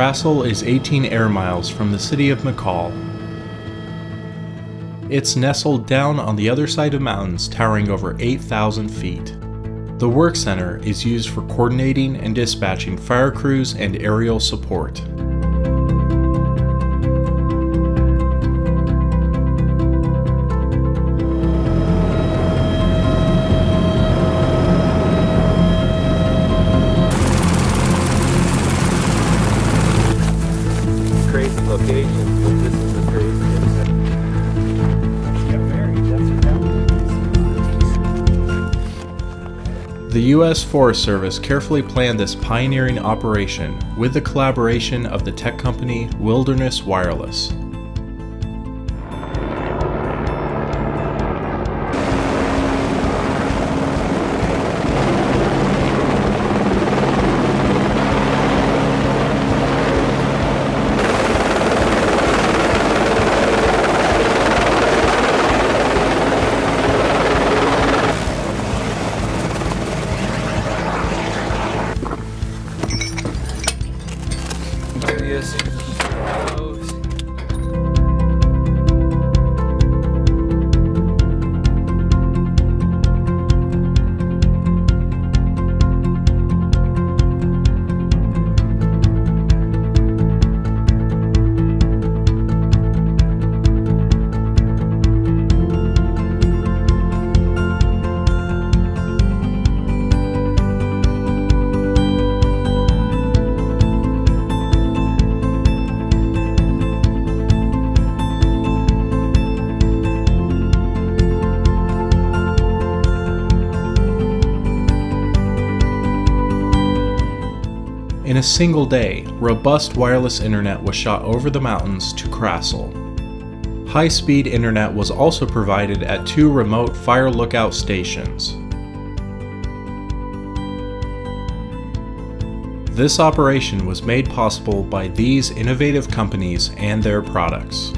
Krassel is 18 air miles from the city of McCall. It's nestled down on the other side of mountains towering over 8,000 feet. The work center is used for coordinating and dispatching fire crews and aerial support. Location, this is the craziest. The U.S. Forest Service carefully planned this pioneering operation with the collaboration of the tech company Wilderness Wireless. Curious. In a single day, robust wireless internet was shot over the mountains to Krassel. High speed internet was also provided at two remote fire lookout stations. This operation was made possible by these innovative companies and their products.